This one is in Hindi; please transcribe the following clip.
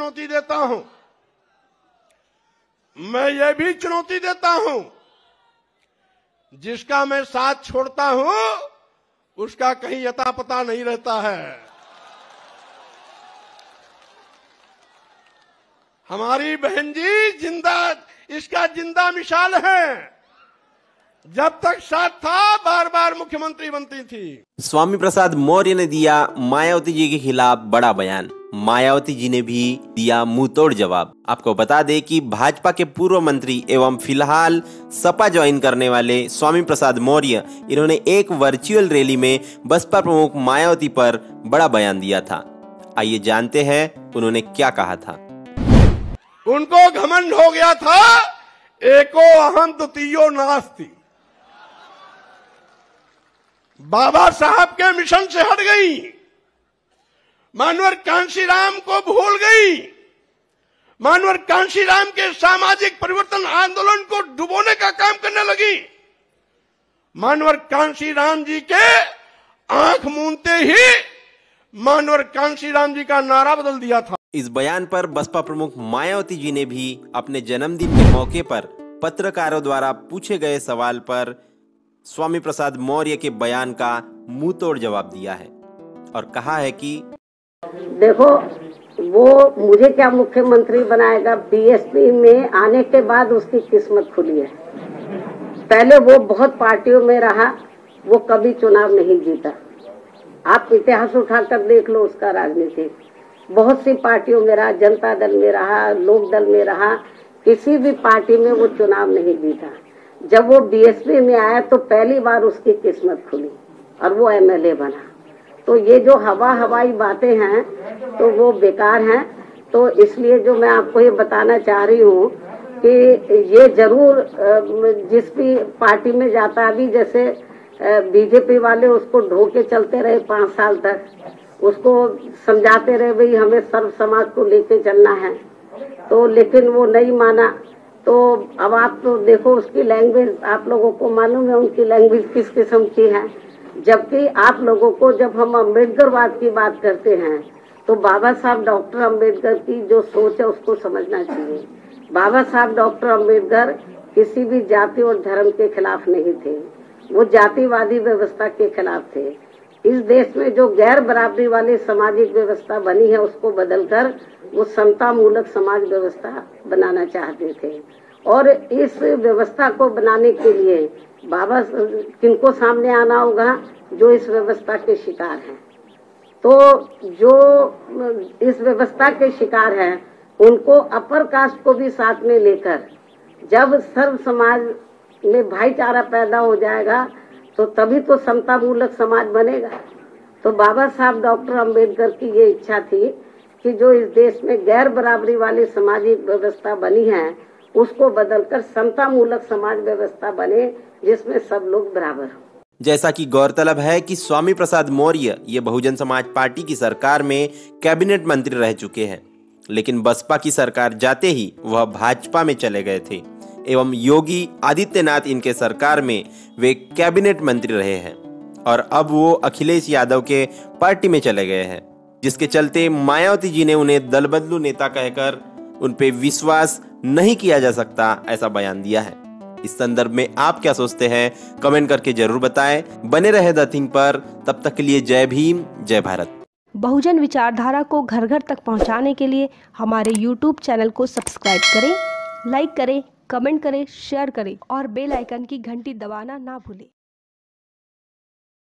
चुनौती देता हूँ। मैं ये भी चुनौती देता हूँ, जिसका मैं साथ छोड़ता हूँ, उसका कहीं यता पता नहीं रहता है। हमारी बहन जी ज़िंदा, इसका ज़िंदा मिसाल है। जब तक साथ था बार बार मुख्यमंत्री बनती थी। स्वामी प्रसाद मौर्य ने दिया मायावती जी के खिलाफ बड़ा बयान। मायावती जी ने भी दिया मुँह तोड़ जवाब। आपको बता दें कि भाजपा के पूर्व मंत्री एवं फ़िलहाल सपा ज्वाइन करने वाले स्वामी प्रसाद मौर्य, इन्होंने एक वर्चुअल रैली में बसपा प्रमुख मायावती पर बड़ा बयान दिया था। आइए जानते हैं उन्होंने क्या कहा था। उनको घमंड हो गया था, एको अहम द्वितीयो नास्ती। बाबा साहब के मिशन से हट गई। मानवर कांशीराम को भूल गई। मानवर कांशीराम के सामाजिक परिवर्तन आंदोलन को डुबोने का काम करने लगी। मानवर कांशीराम जी के आँख मूंदते ही मानवर कांशीराम जी का नारा बदल दिया था। इस बयान पर बसपा प्रमुख मायावती जी ने भी अपने जन्मदिन के मौके पर पत्रकारों द्वारा पूछे गए सवाल पर स्वामी प्रसाद मौर्य के बयान का मुँह तोड़ जवाब दिया है और कहा है कि देखो, वो मुझे क्या मुख्यमंत्री बनाएगा? बीएसपी में आने के बाद उसकी किस्मत खुली है। पहले वो बहुत पार्टियों में रहा, वो कभी चुनाव नहीं जीता। आप इतिहास उठाकर देख लो उसका राजनीति। बहुत सी पार्टियों में रहा, जनता दल में रहा, लोक दल में रहा, किसी भी पार्टी में वो चुनाव नहीं जीता। जब वो बीएसपी में आया तो पहली बार उसकी किस्मत खुली और वो एमएलए बना। तो ये जो हवा हवाई बातें हैं तो वो बेकार हैं। तो इसलिए जो मैं आपको ये बताना चाह रही हूँ कि ये ज़रूर जिस भी पार्टी में जाता अभी जैसे बीजेपी वाले उसको ढो के चलते रहे पाँच साल तक, उसको समझाते रहे, भाई हमें सर्व समाज को लेके चलना है। तो लेकिन वो नहीं माना। तो अब आप तो देखो उसकी लैंग्वेज आप लोगों को मालूम है उनकी लैंग्वेज किस किस्म की है। जबकि आप लोगों को जब हम अम्बेडकरवाद की बात करते हैं तो बाबा साहब डॉक्टर अंबेडकर की जो सोच है उसको समझना चाहिए। बाबा साहब डॉक्टर अंबेडकर किसी भी जाति और धर्म के खिलाफ नहीं थे। वो जातिवादी व्यवस्था के खिलाफ थे। इस देश में जो गैर बराबरी वाली सामाजिक व्यवस्था बनी है, उसको बदलकर वो समता मूलक समाज व्यवस्था बनाना चाहते थे। और इस व्यवस्था को बनाने के लिए बाबा किनको सामने आना होगा, जो इस व्यवस्था के शिकार हैं। तो जो इस व्यवस्था के शिकार हैं, उनको अपर कास्ट को भी साथ में लेकर, जब सर्व समाज में भाईचारा पैदा हो जाएगा तो तभी तो समता मूलक समाज बनेगा। तो बाबा साहब, डॉक्टर अंबेडकर की ये इच्छा थी कि जो इस देश में गैर बराबरी वाली सामाजिक व्यवस्था बनी है उसको बदलकर समता मूलक समाज व्यवस्था बने, जिसमें सब लोग बराबर हो। जैसा कि गौरतलब है कि स्वामी प्रसाद मौर्य, ये बहुजन समाज पार्टी की सरकार में कैबिनेट मंत्री रह चुके हैं। लेकिन बसपा की सरकार जाते ही वह भाजपा में चले गए थे, एवं योगी आदित्यनाथ इनके सरकार में वे कैबिनेट मंत्री रहे हैं, और अब वो अखिलेश यादव के पार्टी में चले गए हैं, जिसके चलते मायावती जी ने उन्हें दल बदलू नेता कहकर उन पे विश्वास नहीं किया जा सकता ऐसा बयान दिया है। इस संदर्भ में आप क्या सोचते हैं, कमेंट करके ज़रूर बताएँ। बने रहे द थिंग पर। तब तक के लिए जय भीम, जय भारत। बहुजन विचारधारा को घर घर तक पहुँचाने के लिए हमारे YouTube चैनल को सब्सक्राइब करें, लाइक करें, कमेंट करें, शेयर करें और बेल आइकन की घंटी दबाना ना भूलें।